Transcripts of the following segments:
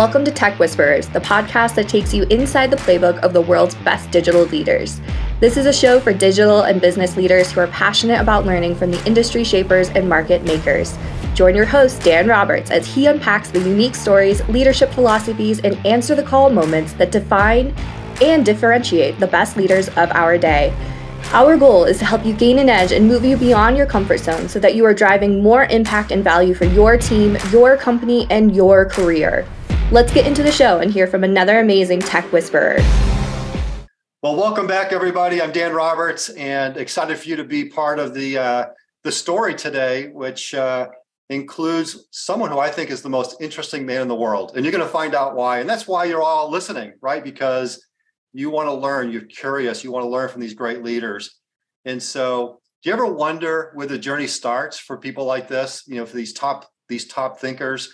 Welcome to Tech Whisperers, the podcast that takes you inside the playbook of the world's best digital leaders. This is a show for digital and business leaders who are passionate about learning from the industry shapers and market makers. Join your host, Dan Roberts, as he unpacks the unique stories, leadership philosophies, and answer the call moments that define and differentiate the best leaders of our day. Our goal is to help you gain an edge and move you beyond your comfort zone so that you are driving more impact and value for your team, your company, and your career. Let's get into the show and hear from another amazing tech whisperer. Well, welcome back, everybody. I'm Dan Roberts, and excited for you to be part of the uh, the story today, which uh, includes someone who I think is the most interesting man in the world, and you're going to find out why. And that's why you're all listening, right? Because you want to learn, you're curious, you want to learn from these great leaders. And so, do you ever wonder where the journey starts for people like this? You know, for these top these top thinkers.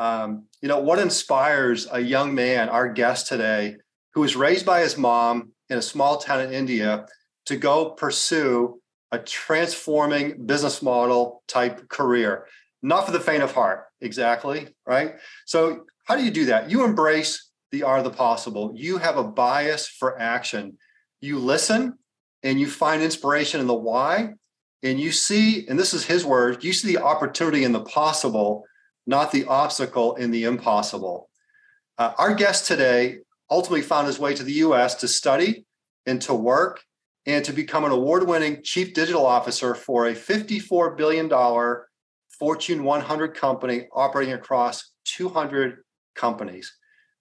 Um, you know, what inspires a young man, our guest today, who was raised by his mom in a small town in India, to go pursue a transforming business model type career? Not for the faint of heart, exactly, right? So, how do you do that? You embrace the art of the possible. You have a bias for action. You listen and you find inspiration in the why. And you see, and this is his word, you see the opportunity in the possible, not the obstacle in the impossible. Uh, our guest today ultimately found his way to the US to study and to work and to become an award winning chief digital officer for a $54 billion Fortune 100 company operating across 200 companies.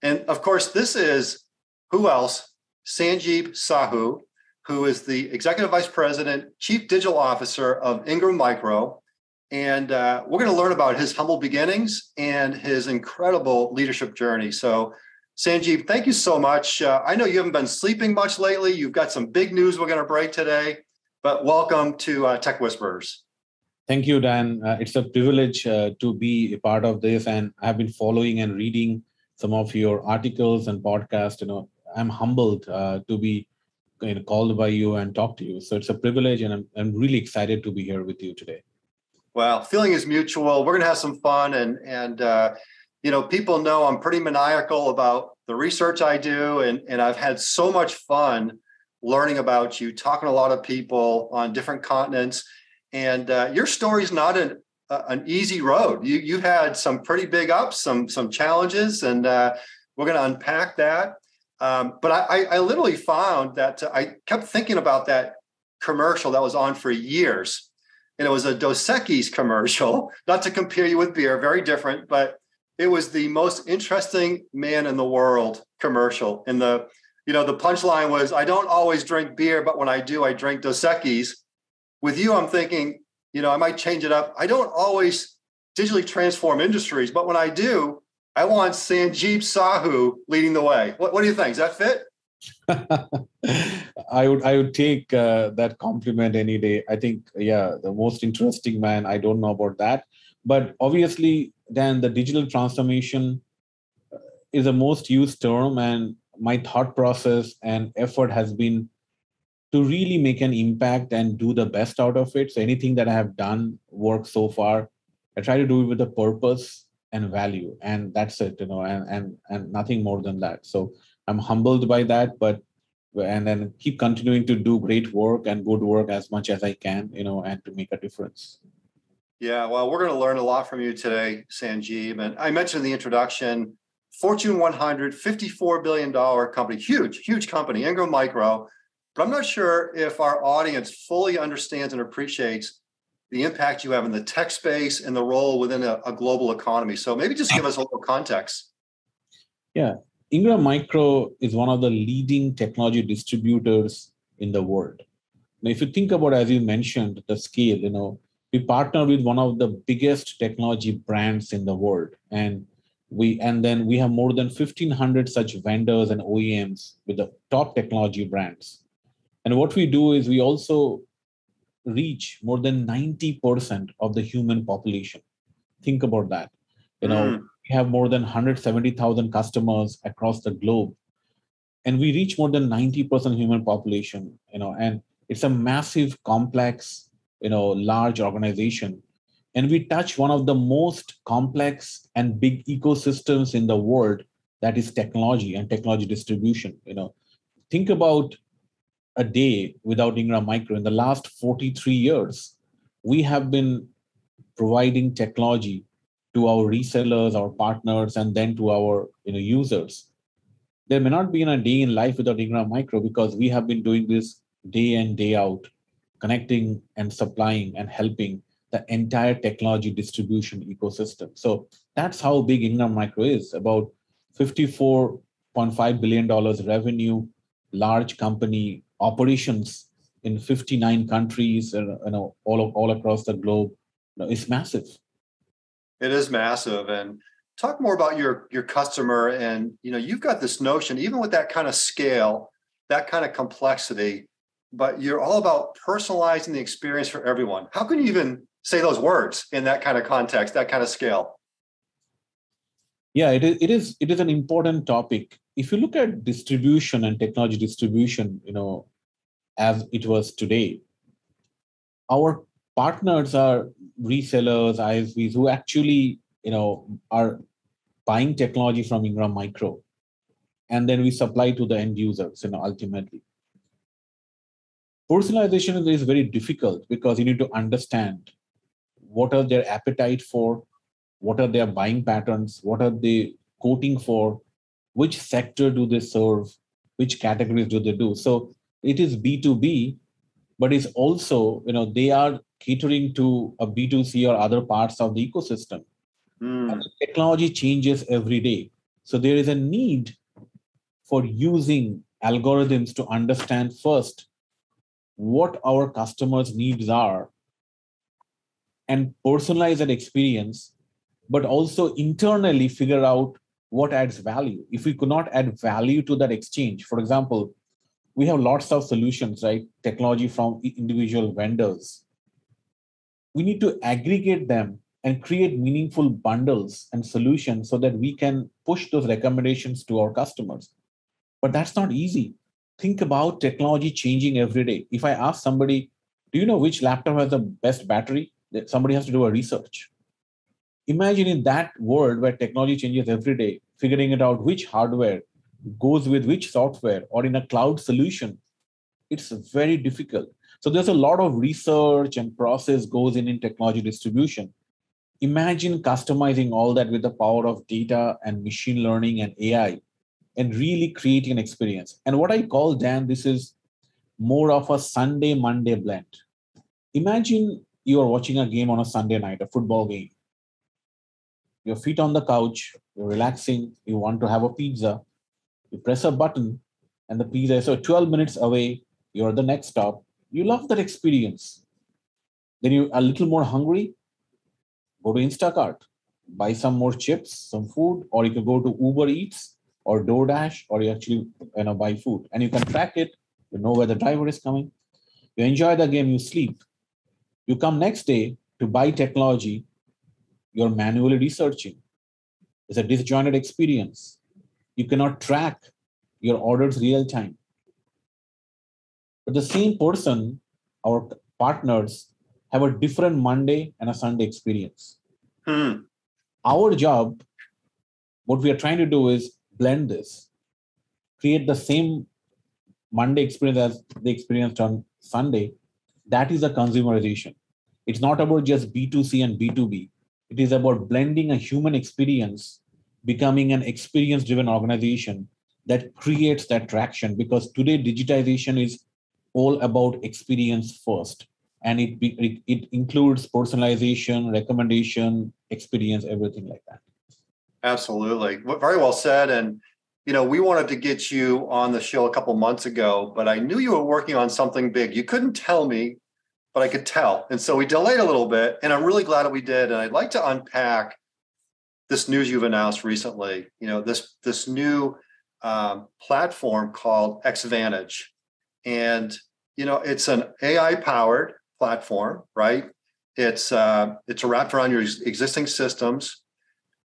And of course, this is who else? Sanjib Sahoo, who is the Executive Vice President, Chief Digital Officer of Ingram Micro. And uh, we're going to learn about his humble beginnings and his incredible leadership journey. So, Sanjib, thank you so much. Uh, I know you haven't been sleeping much lately. You've got some big news we're going to break today, but welcome to uh, Tech Whisperers. Thank you, Dan. Uh, it's a privilege uh, to be a part of this, and I've been following and reading some of your articles and podcasts. You know, I'm humbled uh, to be called by you and talk to you. So it's a privilege, and I'm, I'm really excited to be here with you today. Well, feeling is mutual. We're going to have some fun, and and uh, you know, people know I'm pretty maniacal about the research I do, and and I've had so much fun learning about you, talking to a lot of people on different continents, and uh, your story's not an an easy road. You you had some pretty big ups, some some challenges, and uh, we're going to unpack that. Um, but I, I literally found that uh, I kept thinking about that commercial that was on for years, and it was a Dos Equis commercial. Not to compare you with beer, very different, but it was the most interesting man in the world commercial. And the you know the punchline was, "I don't always drink beer, but when I do, I drink Dos Equis." With you, I'm thinking you know, I might change it up. I don't always digitally transform industries, but when I do, I want Sanjib Sahoo leading the way. What, what do you think? Does that fit? I would I would take uh, that compliment any day. I think yeah, the most interesting man. I don't know about that, but obviously, then the digital transformation uh, is the most used term, and my thought process and effort has been to really make an impact and do the best out of it. So anything that I have done work so far, I try to do it with a purpose and value, and that's it, you know, and and and nothing more than that. So I'm humbled by that, but and then keep continuing to do great work and good work as much as I can, you know, and to make a difference. Yeah, well, we're going to learn a lot from you today, Sanjib. And I mentioned in the introduction, Fortune 100, $54 billion company, huge, huge company, Ingram Micro but I'm not sure if our audience fully understands and appreciates the impact you have in the tech space and the role within a, a global economy. So maybe just give us a little context. Yeah, Ingram Micro is one of the leading technology distributors in the world. Now, if you think about, as you mentioned, the scale, you know, we partner with one of the biggest technology brands in the world, and we and then we have more than 1500 such vendors and OEMs with the top technology brands. And what we do is we also reach more than 90% of the human population. Think about that. You know, mm. We have more than 170,000 customers across the globe. And we reach more than 90% human population, you know, and it's a massive, complex, you know, large organization. and we touch one of the most complex and big ecosystems in the world that is technology and technology distribution you know think about a day without ingram micro in the last 43 years we have been providing technology to our resellers our partners and then to our you know users there may not be a day in life without ingram micro because we have been doing this day in day out connecting and supplying and helping the entire technology distribution ecosystem. So that's how big Ingram Micro is about $54.5 billion revenue, large company operations in 59 countries, you know, all, of, all across the globe. You know, it's massive. It is massive. And talk more about your, your customer. And, you know, you've got this notion, even with that kind of scale, that kind of complexity, but you're all about personalizing the experience for everyone. How can you even say those words in that kind of context, that kind of scale? Yeah, it is, it is it is an important topic. If you look at distribution and technology distribution, you know, as it was today, our partners are resellers, ISVs who actually, you know, are buying technology from Ingram Micro, and then we supply to the end users, you know, ultimately. Personalization is very difficult because you need to understand what are their appetite for what are their buying patterns what are they quoting for which sector do they serve which categories do they do. So it is b2b but it's also you know they are catering to a b2c or other parts of the ecosystem mm. technology changes every day so there is a need for using algorithms to understand first what our customers needs are and personalize that experience, but also internally figure out what adds value. If we could not add value to that exchange, for example, we have lots of solutions, right? Technology from individual vendors. We need to aggregate them and create meaningful bundles and solutions so that we can push those recommendations to our customers. But that's not easy. Think about technology changing every day. If I ask somebody, do you know which laptop has the best battery? somebody has to do a research. Imagine in that world where technology changes every day, figuring it out which hardware goes with which software or in a cloud solution, it's very difficult. So there's a lot of research and process goes in in technology distribution. Imagine customizing all that with the power of data and machine learning and AI and really creating an experience. And what I call, Dan, this is more of a Sunday Monday blend. Imagine you are watching a game on a Sunday night, a football game. Your feet on the couch, you're relaxing, you want to have a pizza. You press a button, and the pizza is so 12 minutes away, you're the next stop. You love that experience. Then you're a little more hungry, go to Instacart, buy some more chips, some food, or you can go to Uber Eats or DoorDash, or you actually you know buy food, and you can track it. You know where the driver is coming. You enjoy the game, you sleep. You come next day to buy technology, you're manually researching. It's a disjointed experience. You cannot track your orders real time. But the same person, our partners, have a different Monday and a Sunday experience. Hmm. Our job, what we are trying to do is blend this, create the same Monday experience as they experienced on Sunday. That is a consumerization. It's not about just B2C and B2B. It is about blending a human experience, becoming an experience driven organization that creates that traction because today digitization is all about experience first and it, it, it includes personalization recommendation experience everything like that absolutely very well said and you know we wanted to get you on the show a couple months ago but i knew you were working on something big you couldn't tell me but I could tell. And so we delayed a little bit, and I'm really glad that we did. And I'd like to unpack this news you've announced recently. You know, this this new um, platform called Xvantage, and you know, it's an AI powered platform, right? It's uh, it's wrapped around your existing systems.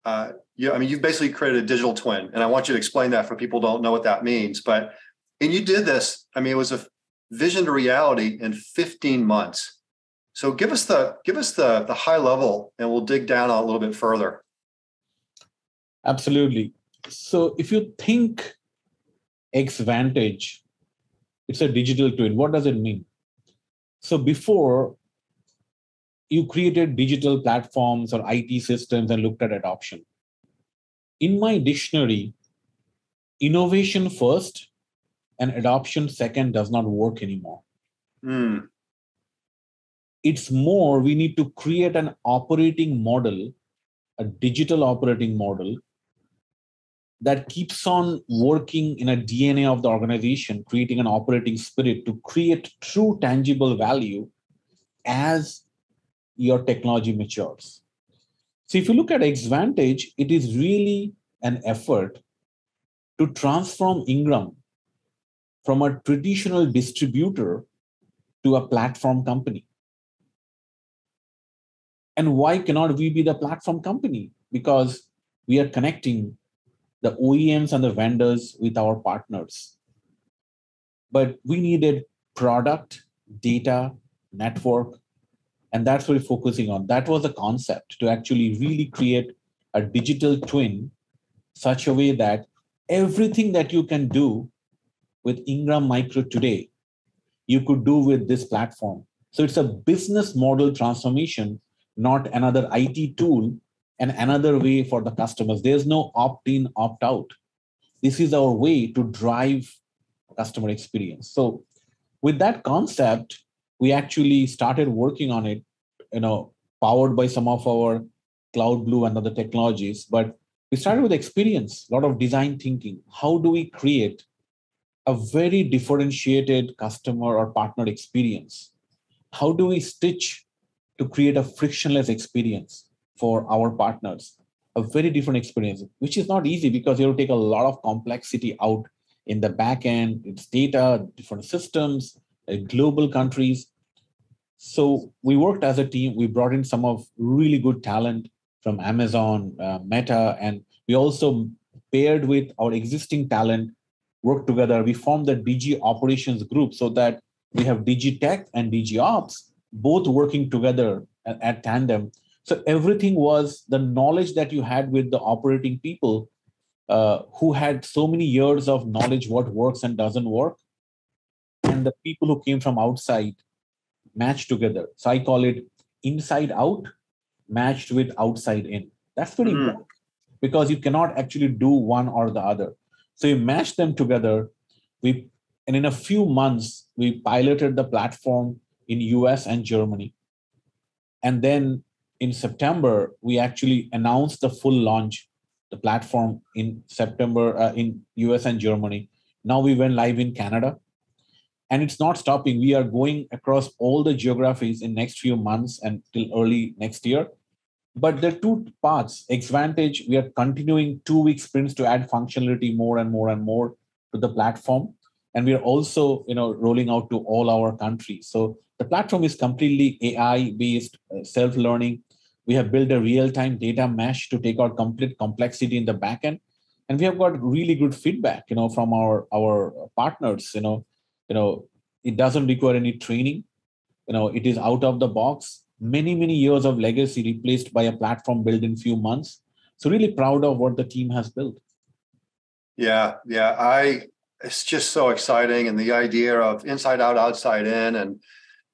Uh, you, I mean, you've basically created a digital twin, and I want you to explain that for people don't know what that means. But and you did this. I mean, it was a vision to reality in 15 months. So give us the give us the the high level, and we'll dig down a little bit further. Absolutely. So if you think Xvantage, it's a digital twin. What does it mean? So before you created digital platforms or IT systems and looked at adoption. In my dictionary, innovation first and adoption second does not work anymore. Mm. It's more, we need to create an operating model, a digital operating model that keeps on working in a DNA of the organization, creating an operating spirit to create true tangible value as your technology matures. So if you look at Xvantage, it is really an effort to transform Ingram from a traditional distributor to a platform company. And why cannot we be the platform company? Because we are connecting the OEMs and the vendors with our partners. But we needed product, data, network, and that's what we're focusing on. That was the concept to actually really create a digital twin such a way that everything that you can do with Ingram Micro today, you could do with this platform. So it's a business model transformation, not another IT tool and another way for the customers. There's no opt in, opt out. This is our way to drive customer experience. So, with that concept, we actually started working on it, you know, powered by some of our CloudBlue and other technologies. But we started with experience, a lot of design thinking. How do we create a very differentiated customer or partner experience? How do we stitch to create a frictionless experience for our partners? A very different experience, which is not easy because you have to take a lot of complexity out in the back end, it's data, different systems, uh, global countries. So we worked as a team. We brought in some of really good talent from Amazon, uh, Meta, and we also paired with our existing talent, worked together. We formed the DG operations group so that we have DG Tech and DG Ops both working together at, at tandem. So everything was the knowledge that you had with the operating people uh, who had so many years of knowledge what works and doesn't work and the people who came from outside matched together. So i call it inside out matched with outside in. That's pretty mm. important because you cannot actually do one or the other. So you mash them together. We and in a few months we piloted the platform in us and germany. And then in september we actually announced the full launch the platform in September uh, in US and Germany. Now we went live in Canada. And it's not stopping. We are going across all the geographies in next few months and till early next year. But there are two parts. Xvantage, we are continuing two week sprints to add functionality more and more and more to the platform. And we are also, you know, rolling out to all our countries. So the platform is completely AI based, uh, self learning we have built a real-time data mesh to take out complete complexity in the backend, and we have got really good feedback, you know, from our our partners. You know, you know, it doesn't require any training. You know, it is out of the box. Many many years of legacy replaced by a platform built in few months. So really proud of what the team has built. Yeah, yeah, I. It's just so exciting, and the idea of inside out, outside in, and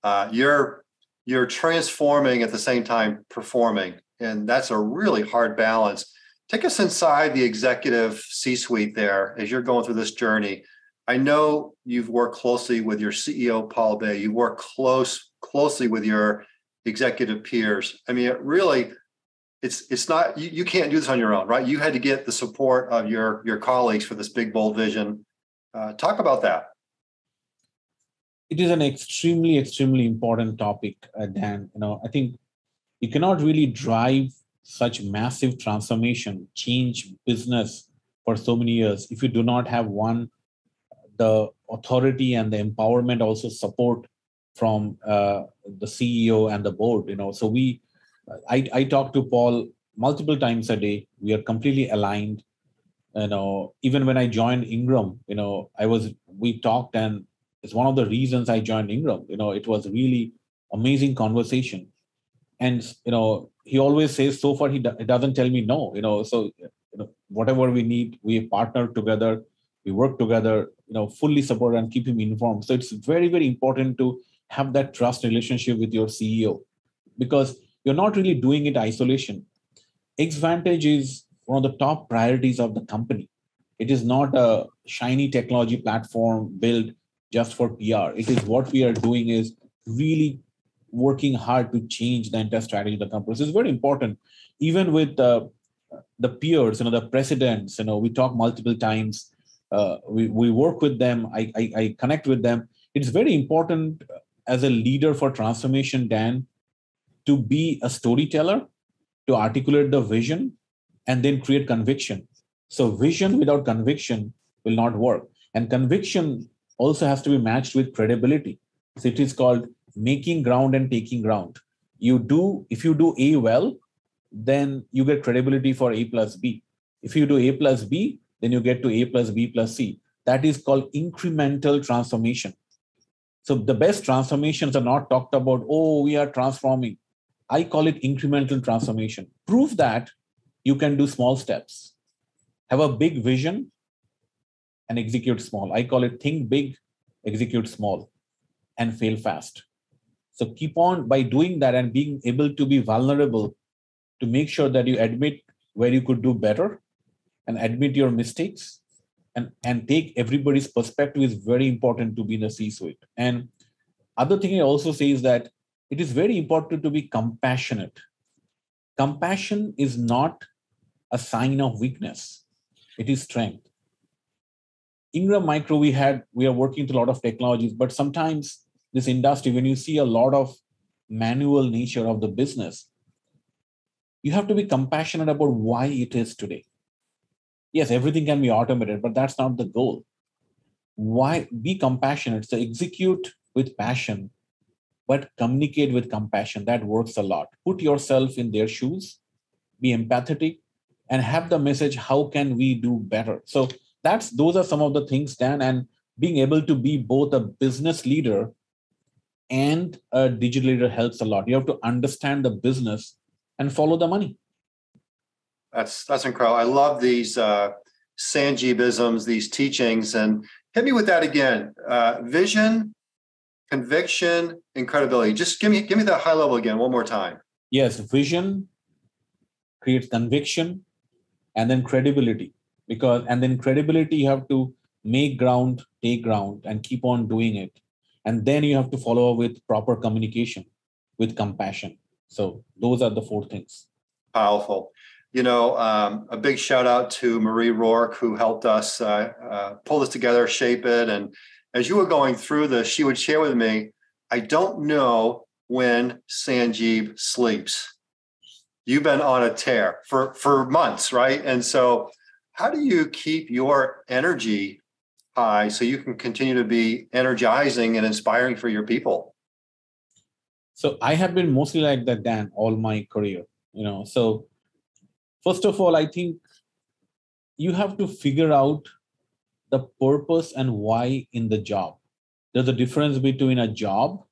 uh, you're you're transforming at the same time performing. And that's a really hard balance. Take us inside the executive C suite there as you're going through this journey. I know you've worked closely with your CEO, Paul Bay. You work close closely with your executive peers. I mean, it really, it's it's not you, you can't do this on your own, right? You had to get the support of your your colleagues for this big bold vision. Uh, talk about that it is an extremely extremely important topic uh, dan. You know i think you cannot really drive such massive transformation change business for so many years if you do not have one the authority and the empowerment also support from uh, the ceo and the board you know. So we i i talk to paul multiple times a day. We are completely aligned. You know even when i joined ingram you know i was we talked and it's one of the reasons I joined Ingram. You know, it was really amazing conversation. And you know, he always says, so far he, do- he doesn't tell me no. You know, so you know, whatever we need, we partner together, we work together. You know, fully support and keep him informed. So it's very very important to have that trust relationship with your CEO because you're not really doing it isolation. Xvantage is one of the top priorities of the company. It is not a shiny technology platform built just for PR. It is what we are doing is really working hard to change the entire strategy of the company. So it's very important, even with uh, the peers, you know, the presidents. You know, we talk multiple times. Uh, we we work with them. I, I I connect with them. It's very important as a leader for transformation, Dan, to be a storyteller, to articulate the vision, and then create conviction. So vision without conviction will not work, and conviction also has to be matched with credibility. So it is called making ground and taking ground. You do, if you do A well, then you get credibility for A plus B. If you do A plus B, then you get to A plus B plus C. That is called incremental transformation. So the best transformations are not talked about, oh, we are transforming. I call it incremental transformation. Prove that you can do small steps. Have a big vision and execute small. I call it think big, execute small, and fail fast. So keep on by doing that and being able to be vulnerable to make sure that you admit where you could do better and admit your mistakes and, and take everybody's perspective is very important to be in a C-suite. And other thing I also say is that it is very important to be compassionate. Compassion is not a sign of weakness, it is strength. Ingram Micro, we had we are working with a lot of technologies, but sometimes this industry, when you see a lot of manual nature of the business, you have to be compassionate about why it is today. Yes, everything can be automated, but that's not the goal. Why be compassionate? So execute with passion, but communicate with compassion. That works a lot. Put yourself in their shoes, be empathetic, and have the message, how can we do better? So that's those are some of the things, Dan, and being able to be both a business leader and a digital leader helps a lot. You have to understand the business and follow the money. That's that's incredible. I love these uh, Sanjeevisms, these teachings, and hit me with that again. Uh, vision, conviction, and credibility. Just give me give me that high level again one more time. Yes, vision creates conviction, and then credibility. Because and then credibility, you have to make ground, take ground, and keep on doing it. And then you have to follow with proper communication with compassion. So those are the four things. Powerful. You know um, a big shout out to marie rourke who helped us uh, uh, pull this together shape it. And as you were going through this she would share with me i don't know when sanjib sleeps. You've been on a tear for for months right? And so how do you keep your energy high so you can continue to be energizing and inspiring for your people? So i have been mostly like that dan all my career you know. So first of all i think you have to figure out the purpose and why in the job. There's a difference between a job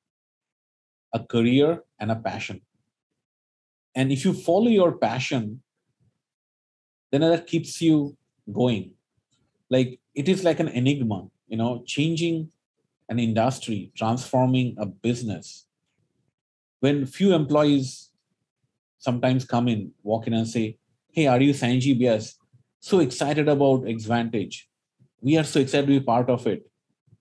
a career and a passion. And if you follow your passion then that keeps you going. Like it is like an enigma you know changing an industry transforming a business. When few employees sometimes come in walk in and say hey are you sanjib yes so excited about xvantage we are so excited to be part of it.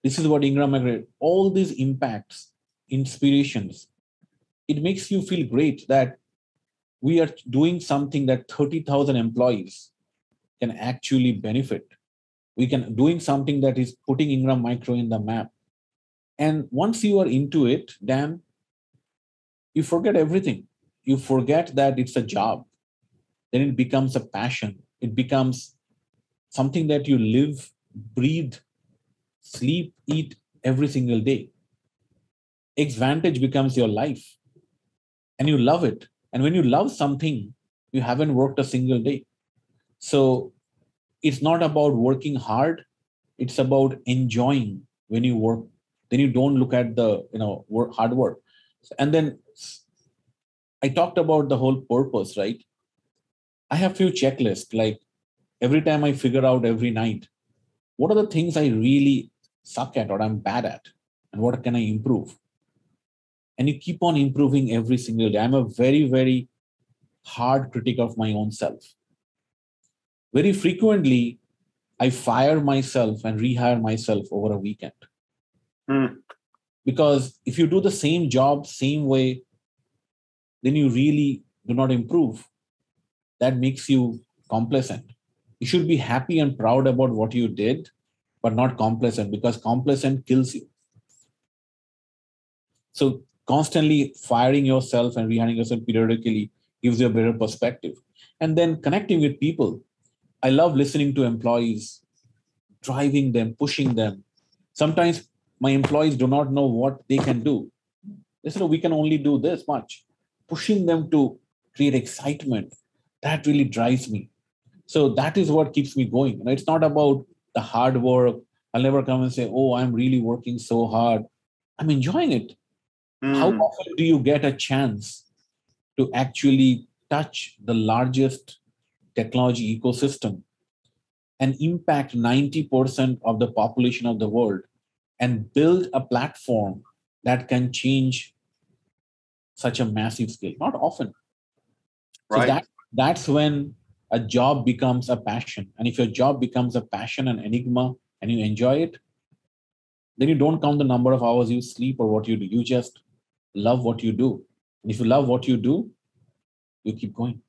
This is what ingram Micro. all these impacts inspirations it makes you feel great that we are doing something that 30000 employees can actually benefit. We can doing something that is putting ingram micro in the map. And once you are into it then you forget everything. You forget that it's a job. Then it becomes a passion. It becomes something that you live breathe sleep eat every single day. Xvantage becomes your life. And you love it. And when you love something you haven't worked a single day so it's not about working hard it's about enjoying when you work then you don't look at the you know work, hard work And then I talked about the whole purpose, right? I have few checklists. Like every time I figure out every night, what are the things I really suck at or I'm bad at, and what can I improve? And you keep on improving every single day. I'm a very, very hard critic of my own self. Very frequently, I fire myself and rehire myself over a weekend. Mm. Because if you do the same job, same way, then you really do not improve. That makes you complacent. You should be happy and proud about what you did, but not complacent because complacent kills you. So constantly firing yourself and rehiring yourself periodically gives you a better perspective. And then connecting with people. I love listening to employees, driving them, pushing them. Sometimes my employees do not know what they can do. They say, we can only do this much. Pushing them to create excitement, that really drives me. So that is what keeps me going. You know, it's not about the hard work. I'll never come and say, oh, I'm really working so hard. I'm enjoying it. Mm. How often do you get a chance to actually touch the largest technology ecosystem and impact 90% of the population of the world and build a platform that can change such a massive scale. Not often. Right. so that that's when a job becomes a passion. And if your job becomes a passion and enigma and you enjoy it then you don't count the number of hours you sleep or what you do. You just love what you do. And if you love what you do you keep going.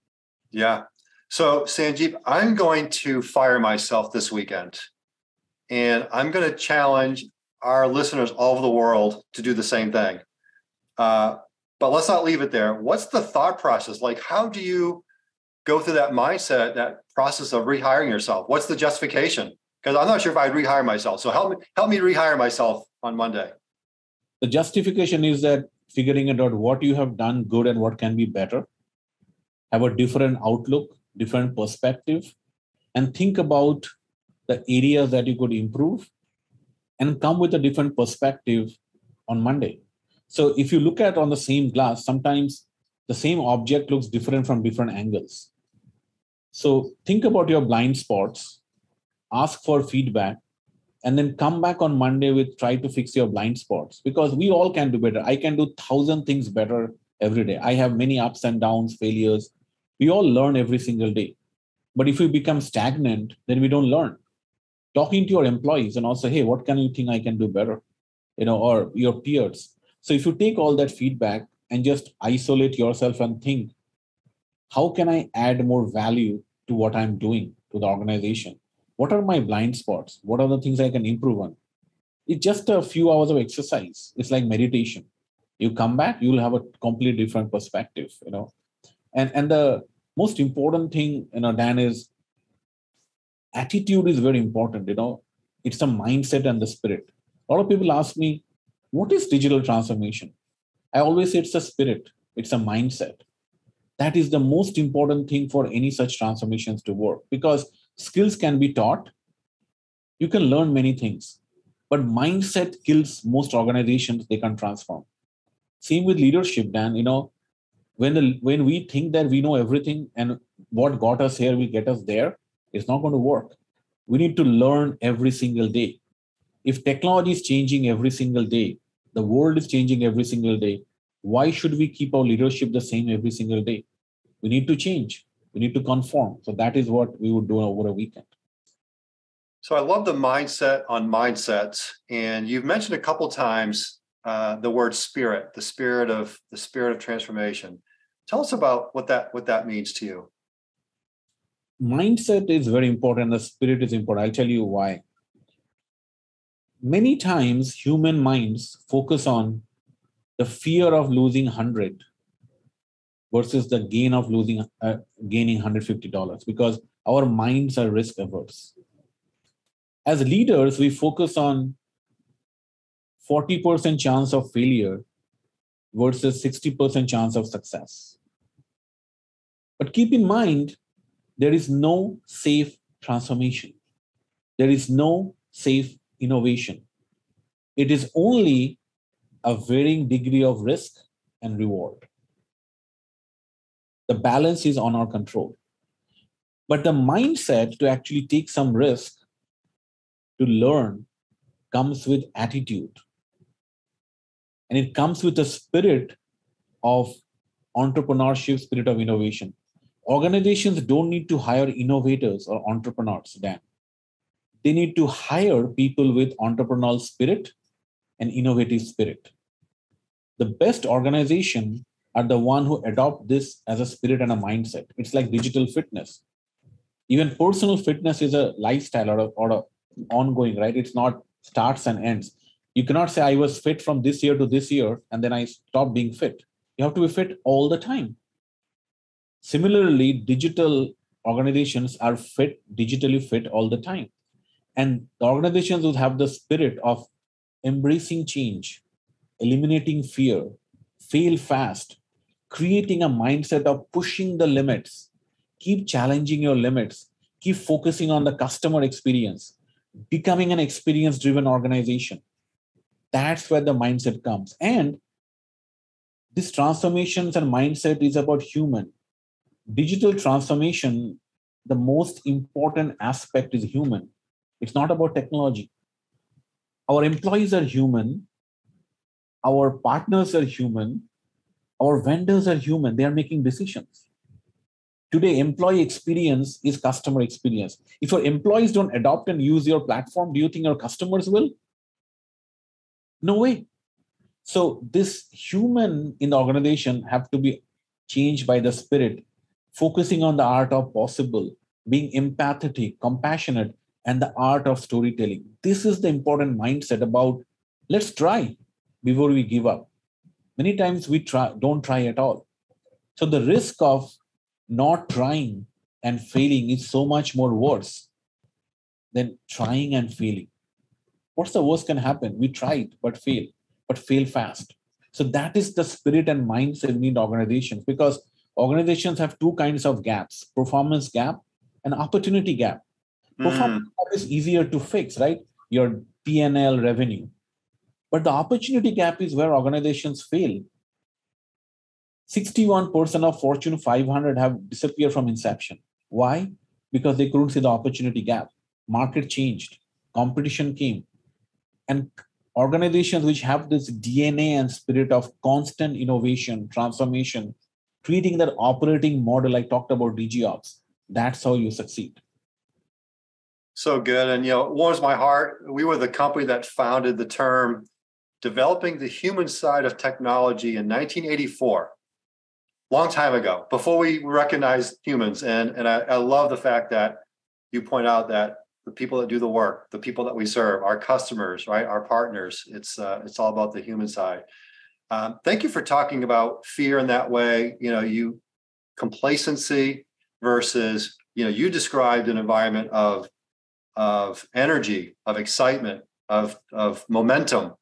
Yeah so, Sanjib, I'm going to fire myself this weekend. And I'm going to challenge our listeners all over the world to do the same thing. Uh, but let's not leave it there. What's the thought process? Like, how do you go through that mindset, that process of rehiring yourself? What's the justification? Because I'm not sure if I'd rehire myself. So help me, help me rehire myself on Monday. The justification is that figuring out what you have done good and what can be better, have a different outlook, different perspective and think about the areas that you could improve and come with a different perspective on monday. So if you look at on the same glass sometimes the same object looks different from different angles. So think about your blind spots ask for feedback and then come back on monday with try to fix your blind spots. Because we all can do better. I can do thousand things better every day. I have many ups and downs failures we all learn every single day. But if we become stagnant, then we don't learn. Talking to your employees and also, hey, what can you think I can do better? You know, or your peers. So if you take all that feedback and just isolate yourself and think, how can I add more value to what I'm doing to the organization? What are my blind spots? What are the things I can improve on? It's just a few hours of exercise. It's like meditation. You come back, you'll have a completely different perspective, you know. And and the most important thing, you know, Dan, is attitude is very important. You know, it's the mindset and the spirit. A lot of people ask me, what is digital transformation? I always say it's a spirit, it's a mindset. That is the most important thing for any such transformations to work because skills can be taught. You can learn many things, but mindset kills most organizations they can transform. Same with leadership, Dan. You know, when the when we think that we know everything and what got us here will get us there it's not going to work. We need to learn every single day. If technology is changing every single day the world is changing every single day why should we keep our leadership the same every single day? We need to change. We need to conform. So that is what we would do over a weekend. So i love the mindset on mindsets and you've mentioned a couple times uh, the word spirit the spirit of the spirit of transformation Tell us about what that what that means to you. Mindset is very important. The spirit is important. I'll tell you why. Many times, human minds focus on the fear of losing hundred versus the gain of losing uh, gaining $150 because our minds are risk averse as leaders we focus on 40% chance of failure versus 60% chance of success but keep in mind, there is no safe transformation. There is no safe innovation. It is only a varying degree of risk and reward. The balance is on our control. But the mindset to actually take some risk to learn comes with attitude. And it comes with a spirit of entrepreneurship, spirit of innovation. Organizations don't need to hire innovators or entrepreneurs, Dan. They need to hire people with entrepreneurial spirit and innovative spirit. The best organization are the one who adopt this as a spirit and a mindset. It's like digital fitness. Even personal fitness is a lifestyle or, a, or a ongoing, right? It's not starts and ends. You cannot say I was fit from this year to this year and then I stopped being fit. You have to be fit all the time. Similarly, digital organizations are fit, digitally fit all the time. And the organizations will have the spirit of embracing change, eliminating fear, fail fast, creating a mindset of pushing the limits, keep challenging your limits, keep focusing on the customer experience, becoming an experience driven organization. That's where the mindset comes. And this transformations and mindset is about human. Digital transformation, the most important aspect is human. It's not about technology. Our employees are human. Our partners are human. Our vendors are human. They are making decisions. Today, employee experience is customer experience. If your employees don't adopt and use your platform, do you think your customers will? No way. So this human in the organization have to be changed by the spirit, focusing on the art of possible, being empathetic, compassionate, and the art of storytelling. This is the important mindset about let's try before we give up. Many times we try, don't try at all. So the risk of not trying and failing is so much more worse than trying and failing. What's the worst can happen? We tried but fail, but fail fast. So that is the spirit and mindset we need organizations because organizations have two kinds of gaps performance gap and opportunity gap. Performance mm. gap is easier to fix, right? Your PNL revenue. But the opportunity gap is where organizations fail 61% of Fortune 500 have disappeared from inception. Why? Because they couldn't see the opportunity gap. Market changed, competition came. And organizations which have this DNA and spirit of constant innovation, transformation, creating that operating model I talked about DGOps, that's how you succeed. So good. And, you know, it warms my heart. We were the company that founded the term developing the human side of technology in 1984 long time ago, before we recognized humans. And, and I, I love the fact that you point out that the people that do the work, the people that we serve, our customers, right, our partners, it's uh, it's all about the human side. Um, thank you for talking about fear in that way. You know, you complacency versus you know you described an environment of of energy, of excitement, of of momentum,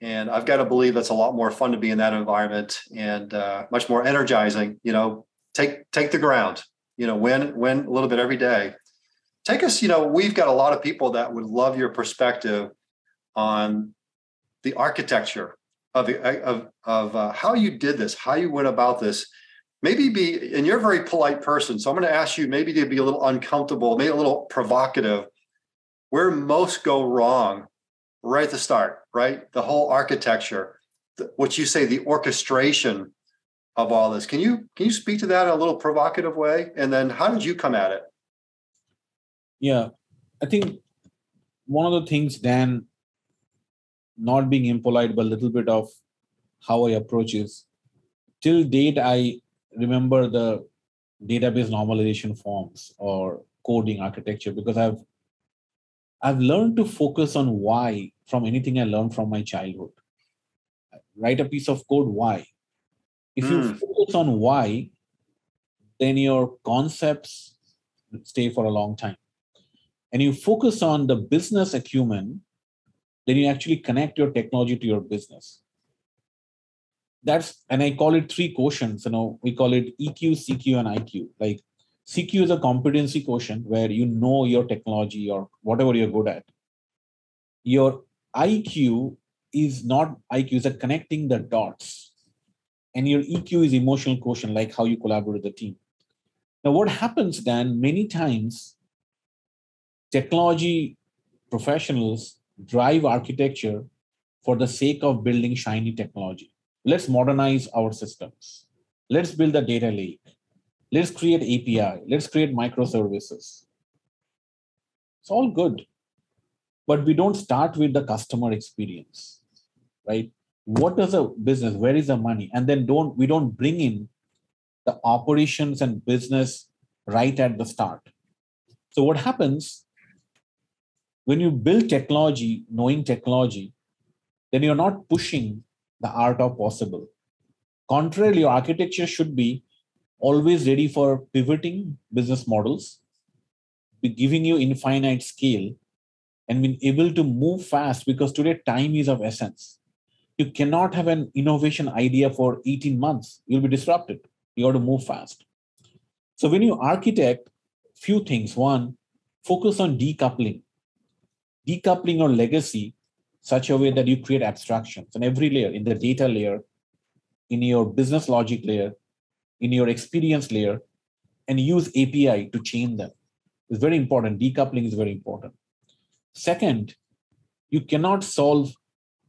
and I've got to believe that's a lot more fun to be in that environment and uh, much more energizing. You know, take take the ground. You know, win win a little bit every day. Take us. You know, we've got a lot of people that would love your perspective on the architecture of of of uh, how you did this, how you went about this. Maybe be, and you're a very polite person, so I'm going to ask you maybe to be a little uncomfortable, maybe a little provocative. Where most go wrong right at the start, right? The whole architecture, what you say, the orchestration of all this. Can you can you speak to that in a little provocative way? And then how did you come at it? Yeah, I think one of the things, Dan, not being impolite, but a little bit of how I approach is till date, I remember the database normalization forms or coding architecture because I've I've learned to focus on why from anything I learned from my childhood. Write a piece of code, why? If mm. you hmm. focus on why, then your concepts stay for a long time. And you focus on the business acumen, then you actually connect your technology to your business. That's and I call it three quotients. You know, we call it EQ, CQ, and IQ. Like CQ is a competency quotient where you know your technology or whatever you're good at. Your IQ is not IQ, is at connecting the dots. and your EQ is emotional quotient, like how you collaborate with the team. Now, what happens then, many times, technology professionals drive architecture for the sake of building shiny technology. Let's modernize our systems. Let's build a data lake. Let's create API. Let's create microservices. It's all good. But we don't start with the customer experience, right? What is a business? Where is the money? And then don't we don't bring in the operations and business right at the start. So what happens when you build technology, knowing technology, then you're not pushing the art of possible. Contrarily, your architecture should be always ready for pivoting business models, be giving you infinite scale, and being able to move fast because today time is of essence. You cannot have an innovation idea for 18 months. You'll be disrupted. You got to move fast. So when you architect, few things. One, focus on decoupling. Decoupling your legacy such a way that you create abstractions in every layer, in the data layer, in your business logic layer, in your experience layer, and use API to chain them. It's very important. Decoupling is very important. Second, you cannot solve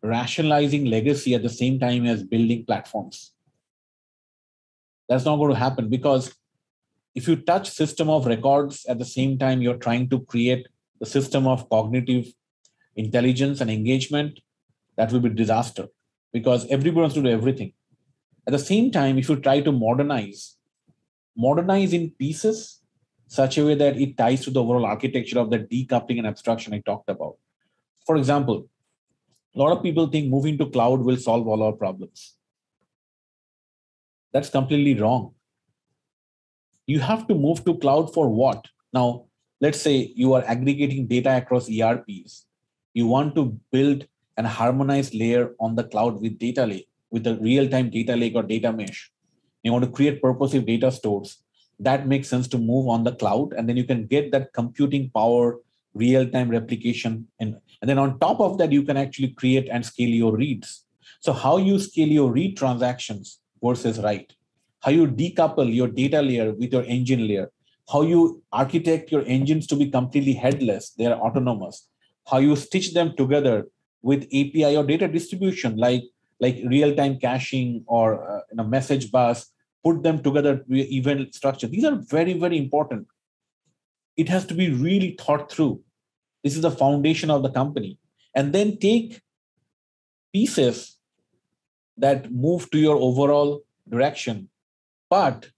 rationalizing legacy at the same time as building platforms. That's not going to happen because if you touch system of records at the same time you're trying to create the system of cognitive intelligence and engagement, that will be disaster because everybody wants to do everything. At the same time, if you try to modernize, modernize in pieces such a way that it ties to the overall architecture of the decoupling and abstraction I talked about. For example, a lot of people think moving to cloud will solve all our problems. That's completely wrong. You have to move to cloud for what? Now, let's say you are aggregating data across ERPs. You want to build an harmonized layer on the cloud with data lake with a real-time data lake or data mesh. You want to create purposive data stores. That makes sense to move on the cloud, and then you can get that computing power, real-time replication, and, and then on top of that, you can actually create and scale your reads. So how you scale your read transactions versus write, how you decouple your data layer with your engine layer, how you architect your engines to be completely headless, they're autonomous, how you stitch them together with API or data distribution like like real-time caching or uh, you know, message bus, put them together with event structure. These are very, very important. It has to be really thought through. This is the foundation of the company. And then take pieces that move to your overall direction, but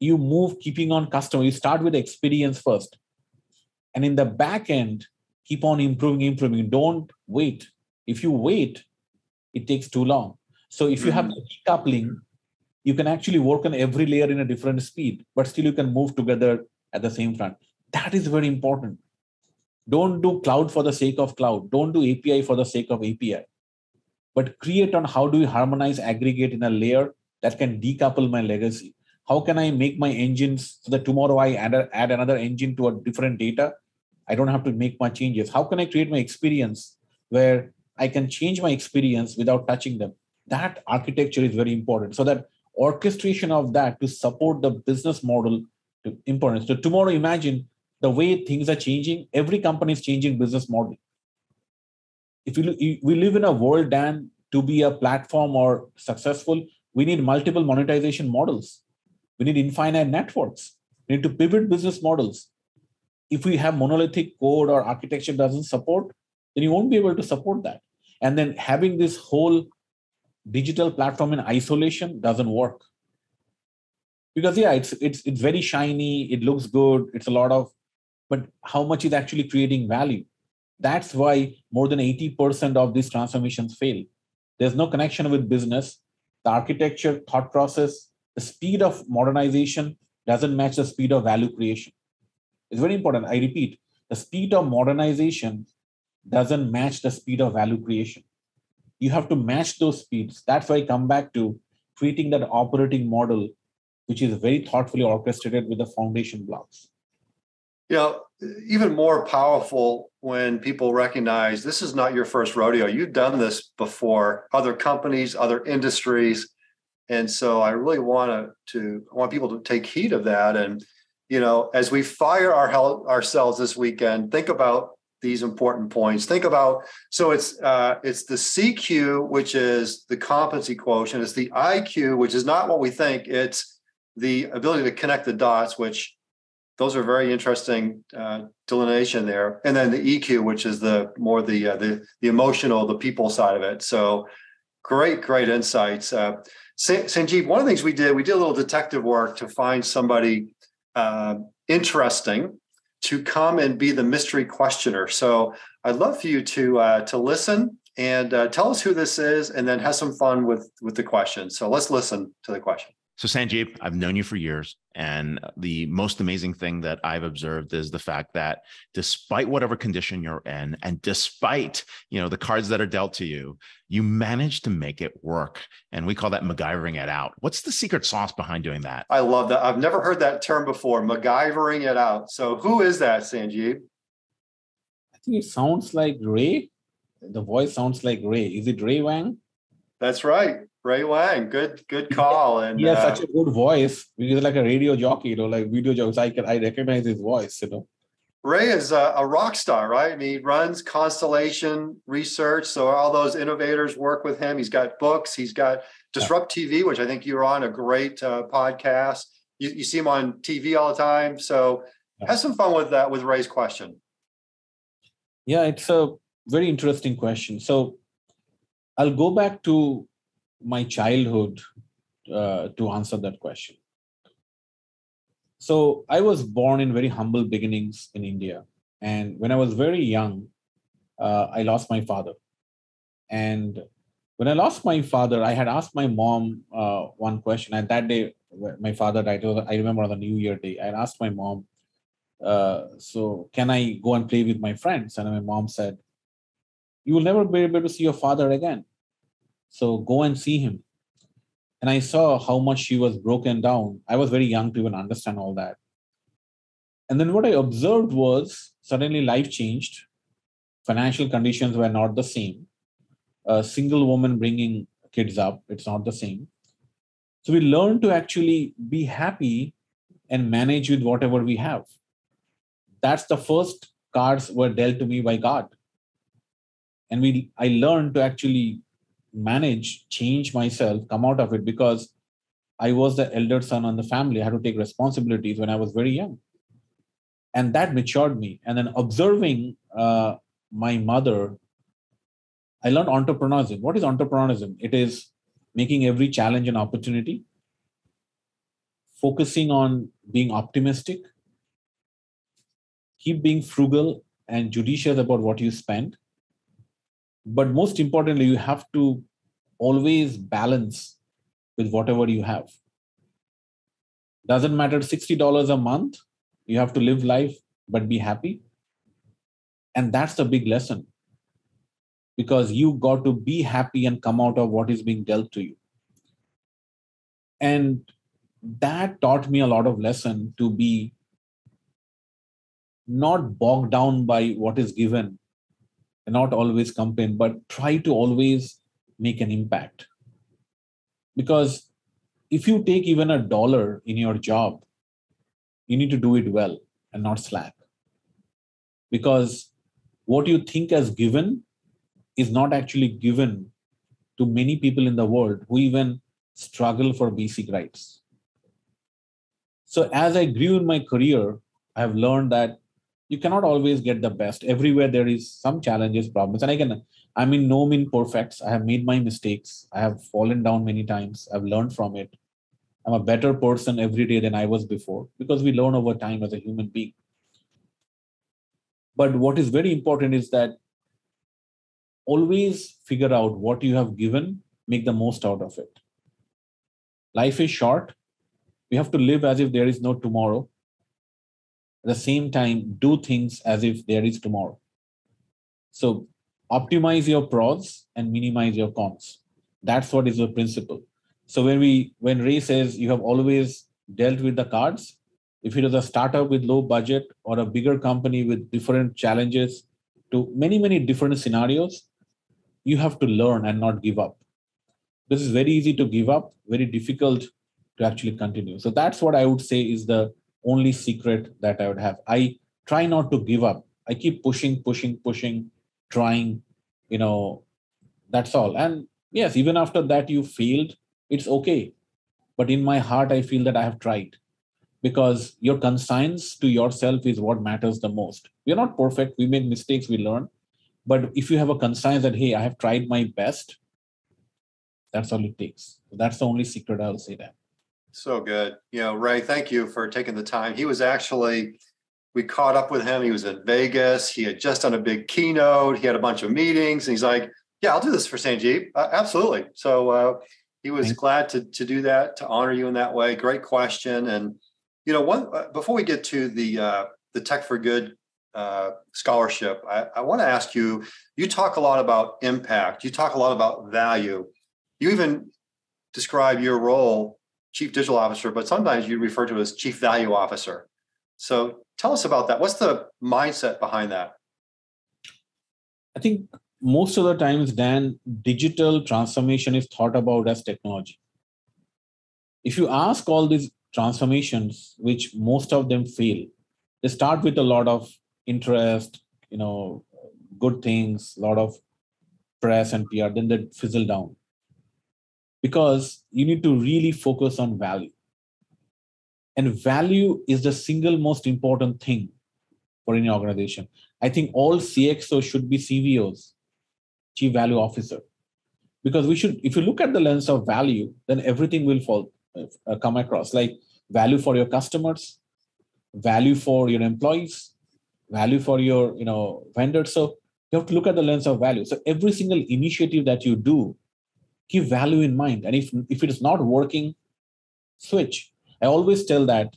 you move keeping on customer. You start with experience first. And in the back end, keep on improving, improving. Don't wait. If you wait, it takes too long. So if you have mm-hmm. decoupling, you can actually work on every layer in a different speed, but still you can move together at the same front. That is very important. Don't do cloud for the sake of cloud. Don't do API for the sake of API. But create on how do we harmonize, aggregate in a layer that can decouple my legacy. How can I make my engines so that tomorrow I add, a, add another engine to a different data? I don't have to make my changes. How can I create my experience where I can change my experience without touching them. That architecture is very important. So that orchestration of that to support the business model to important. So tomorrow, imagine the way things are changing. Every company is changing business model. If we, we live in a world, Dan, to be a platform or successful, we need multiple monetization models. We need infinite networks. We need to pivot business models. If we have monolithic code or architecture doesn't support, then you won't be able to support that. And then having this whole digital platform in isolation doesn't work. Because yeah it's it's it's very shiny it looks good it's a lot of but how much is actually creating value? That's why more than 80% of these transformations fail. There's no connection with business. The architecture thought process the speed of modernization doesn't match the speed of value creation it's very important i repeat the speed of modernization doesn't match the speed of value creation. You have to match those speeds. That's why I come back to creating that operating model, which is very thoughtfully orchestrated with the foundation blocks. You know, even more powerful when people recognize this is not your first rodeo. You've done this before, other companies, other industries, And so I really want to, I want people to take heed of that. And, you know, as we fire our health, ourselves this weekend, think about these important points. Think about so it's uh, it's the CQ, which is the competency quotient. It's the IQ, which is not what we think. It's the ability to connect the dots, which those are very interesting uh, delineation there. And then the EQ, which is the more the uh, the the emotional, the people side of it. So great, great insights. Uh, Sanjib, one of the things we did, we did a little detective work to find somebody uh, interesting to come and be the mystery questioner. So I'd love for you to uh, to listen and uh, tell us who this is, and then have some fun with with the question. So let's listen to the question. So Sanjib, I've known you for years. And the most amazing thing that I've observed is the fact that despite whatever condition you're in, and despite you know the cards that are dealt to you, you manage to make it work. And we call that MacGyvering it out. What's the secret sauce behind doing that? I love that. I've never heard that term before, MacGyvering it out. So who is that, Sanjib? I think it sounds like Ray. The voice sounds like Ray. Is it Ray Wang? That's right. Ray Wang, good good call. And he has uh, such a good voice. He's like a radio jockey, you know, like video jokes. I can I recognize his voice, you know. Ray is a, a, rock star, right? I mean, he runs Constellation Research, so all those innovators work with him. He's got books. He's got Disrupt yeah. TV, which I think you're on a great uh, podcast. You, you, see him on TV all the time. So yeah. have some fun with that with Ray's question. Yeah, it's a very interesting question. So I'll go back to my childhood uh, to answer that question. So I was born in very humble beginnings in India, and when I was very young, uh, I lost my father. And when I lost my father, I had asked my mom uh, one question. And that day, my father died. I remember on the New Year day, I asked my mom, uh, "So can I go and play with my friends?" And my mom said, "You will never be able to see your father again." So go and see him. And I saw how much she was broken down. I was very young to even understand all that. And then what I observed was suddenly life changed. Financial conditions were not the same. A single woman bringing kids up, it's not the same. So we learned to actually be happy and manage with whatever we have. That's the first cards were dealt to me by God. And we I learned to actually manage, change myself, come out of it because I was the elder son on the family. I had to take responsibilities when I was very young. And that matured me. And then observing uh, my mother, I learned entrepreneurship. What is entrepreneurship? It is making every challenge an opportunity, focusing on being optimistic, keep being frugal and judicious about what you spend, but most importantly you have to always balance with whatever you have. Doesn't matter $60 a month you have to live life but be happy. And that's the big lesson. Because you got to be happy and come out of what is being dealt to you. And that taught me a lot of lesson to be not bogged down by what is given not always complain, but try to always make an impact. Because if you take even a dollar in your job, you need to do it well and not slack. Because what you think as given is not actually given to many people in the world who even struggle for basic rights. So, as I grew in my career, I have learned that you cannot always get the best. Everywhere there is some challenges problems. And i can i mean no mean perfects. I have made my mistakes. I have fallen down many times. I've learned from it. I'm a better person every day than i was before because we learn over time as a human being. But what is very important is that always figure out what you have given make the most out of it. Life is short. We have to live as if there is no tomorrow at the same time do things as if there is tomorrow. So optimize your pros and minimize your cons. That's what is the principle. So when we when ray says you have always dealt with the cards if it is a startup with low budget or a bigger company with different challenges to many many different scenarios you have to learn and not give up. This is very easy to give up, very difficult to actually continue. So that's what I would say is the only secret that I would have. I try not to give up. I keep pushing, pushing, pushing, trying, you know, that's all. And yes, even after that you failed, it's okay. But in my heart, I feel that I have tried because your conscience to yourself is what matters the most. We're not perfect. We make mistakes, we learn. But if you have a conscience that, hey, I have tried my best, that's all it takes. That's the only secret I'll say that. So good. You know, Ray, thank you for taking the time. He was actually, we caught up with him. He was in Vegas. He had just done a big keynote. He had a bunch of meetings. And he's like, yeah, I'll do this for Sanjib. Uh, absolutely. So uh, he was Thanks. glad to, to do that, to honor you in that way. Great question. And, you know, one, uh, before we get to the, uh, the Tech for Good uh, scholarship, I, I want to ask you, you talk a lot about impact. You talk a lot about value. You even describe your role chief digital officer, but sometimes you refer to as chief value officer. So tell us about that. What's the mindset behind that? I think most of the times, Dan, digital transformation is thought about as technology. If you ask all these transformations, which most of them fail, they start with a lot of interest, you know, good things, a lot of press and PR, then they fizzle down because you need to really focus on value. And value is the single most important thing for any organization. I think all CXOs should be CVOs, Chief Value Officer, because we should. If you look at the lens of value, then everything will fall uh, come across like value for your customers, value for your employees, value for your you know vendors. So you have to look at the lens of value. So every single initiative that you do keep value in mind. And if if it is not working switch. I always tell that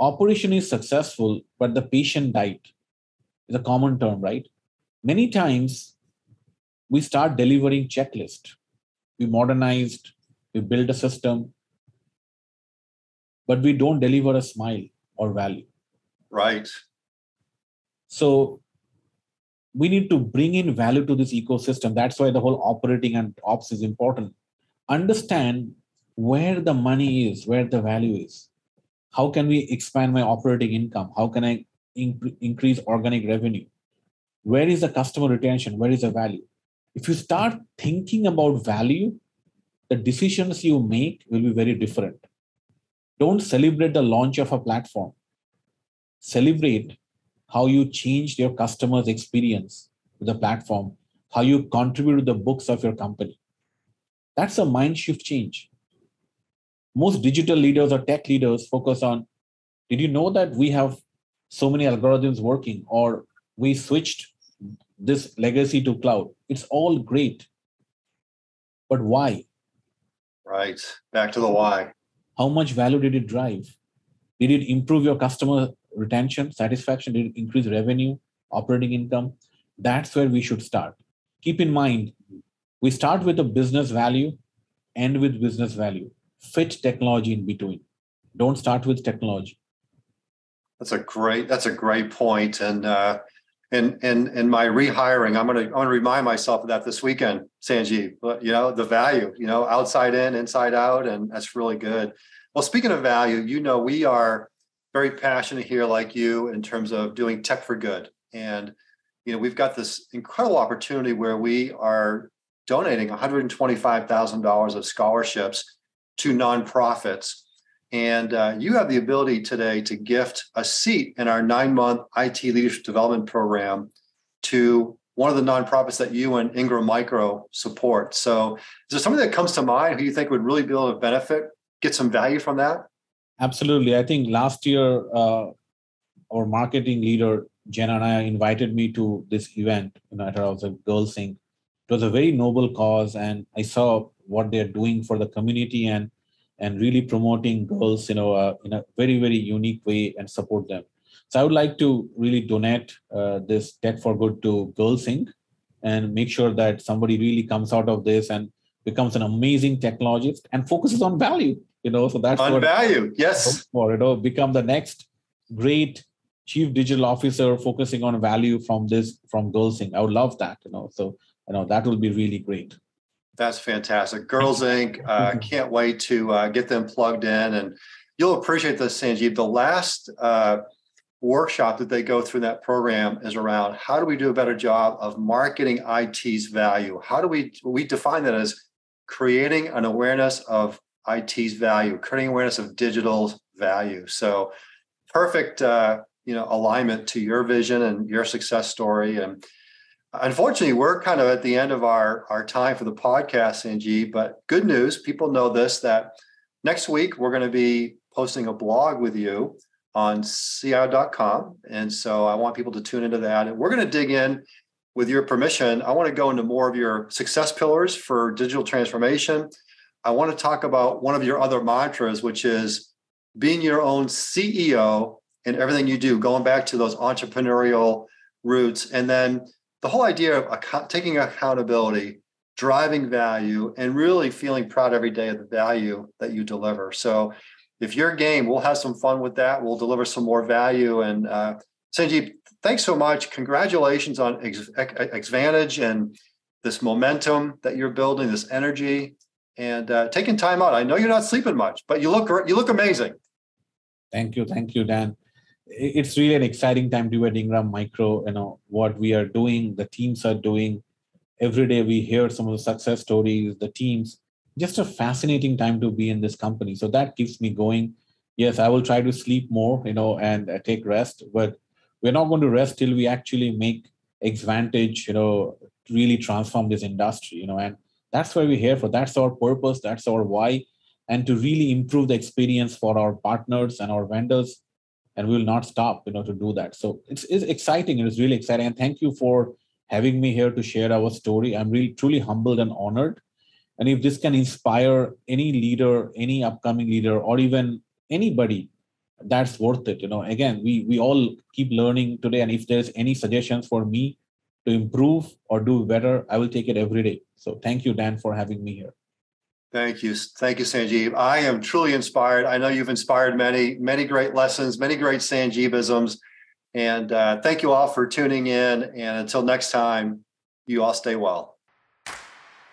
operation is successful but the patient died. Is a common term right? Many times we start delivering checklist. We modernized we build a system but we don't deliver a smile or value. Right. So we need to bring in value to this ecosystem. That's why the whole operating and ops is important. Understand where the money is, where the value is. How can we expand my operating income? How can I in- increase organic revenue? Where is the customer retention? Where is the value? If you start thinking about value, the decisions you make will be very different. Don't celebrate the launch of a platform. Celebrate how you changed your customers' experience with the platform, how you contribute to the books of your company. That's a mind shift change. Most digital leaders or tech leaders focus on did you know that we have so many algorithms working or we switched this legacy to cloud? It's all great. But why? Right. Back to the why. How much value did it drive? Did it improve your customer retention, satisfaction, increase revenue, operating income? That's where we should start. Keep in mind, we start with a business value, end with business value. Fit technology in between. Don't start with technology. That's a great. That's a great point. And uh, and and and my rehiring, I'm gonna I'm gonna remind myself of that this weekend, Sanjib. But you know the value. You know, outside in, inside out, and that's really good. Well, speaking of value, you know we are very passionate here, like you, in terms of doing tech for good. And you know, we've got this incredible opportunity where we are donating $125,000 of scholarships to nonprofits. And uh, you have the ability today to gift a seat in our nine month IT leadership development program to one of the nonprofits that you and Ingram Micro support. So, is there something that comes to mind who you think would really be able to benefit, get some value from that? Absolutely. I think last year, uh, our marketing leader, Jen and I invited me to this event, you know, at was a Girls Inc. It was a very noble cause, and I saw what they're doing for the community and and really promoting girls, you know, uh, in a very very unique way and support them. So I would like to really donate uh, this Tech for Good to Girls Inc. and make sure that somebody really comes out of this and becomes an amazing technologist and focuses on value you know so that's on what value yes for you know become the next great chief digital officer focusing on value from this from Girls Inc i would love that you know so you know that will be really great That's fantastic. Girls Inc. Uh, can't wait to uh, get them plugged in. And you'll appreciate this, Sanjib. The last uh, workshop that they go through that program is around how do we do a better job of marketing IT's value? How do we, we define that as creating an awareness of IT's value, creating awareness of digital value. So perfect, uh, you know, alignment to your vision and your success story. And unfortunately, we're kind of at the end of our, our time for the podcast, Sanjib, but good news, people know this, that next week we're going to be posting a blog with you on CIO.com. And so I want people to tune into that. And we're going to dig in with your permission. I want to go into more of your success pillars for digital transformation. I want to talk about one of your other mantras, which is being your own CEO in everything you do, going back to those entrepreneurial roots. And then the whole idea of account- taking accountability, driving value, and really feeling proud every day of the value that you deliver. So if you're game, we'll have some fun with that. We'll deliver some more value. And uh, Sanjib, thanks so much. Congratulations on XVantage and this momentum that you're building, this energy, and uh, taking time out. I know you're not sleeping much, but you look you look amazing. Thank you, thank you, Dan. It's really an exciting time to be at Ingram Micro. You know what we are doing, the teams are doing. Every day we hear some of the success stories, the teams just a fascinating time to be in this company. So that keeps me going. Yes, I will try to sleep more, you know, and uh, take rest, but we're not going to rest till we actually make XVantage, you know, really transform this industry, you know, and that's why we're here for. That's our purpose. That's our why, and to really improve the experience for our partners and our vendors. And we will not stop, you know, to do that. So it's, it's exciting. It is really exciting. And thank you for having me here to share our story. I'm really truly humbled and honored and if this can inspire any leader any upcoming leader or even anybody that's worth it you know again we we all keep learning today and if there's any suggestions for me to improve or do better i will take it every day so thank you dan for having me here. Thank you thank you sanjib. I am truly inspired. I know you've inspired many many great lessons many great sanjeevisms. And uh, thank you all for tuning in. And until next time you all stay well.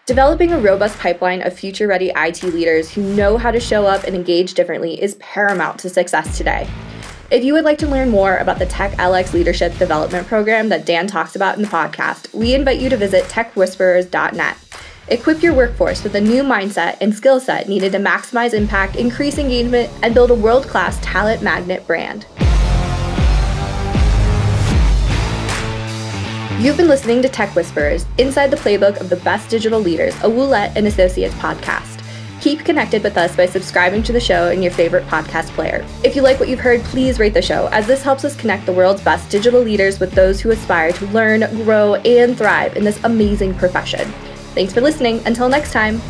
Developing a robust pipeline of future ready IT leaders who know how to show up and engage differently is paramount to success today. If you would like to learn more about the Tech LX Leadership Development Program that Dan talks about in the podcast, we invite you to visit techwhisperers.net. Equip your workforce with a new mindset and skill set needed to maximize impact, increase engagement, and build a world class talent magnet brand. You've been listening to Tech Whispers, inside the playbook of the best digital leaders, a Ouellette and Associates podcast. Keep connected with us by subscribing to the show in your favorite podcast player. If you like what you've heard, please rate the show, as this helps us connect the world's best digital leaders with those who aspire to learn, grow, and thrive in this amazing profession. Thanks for listening. Until next time.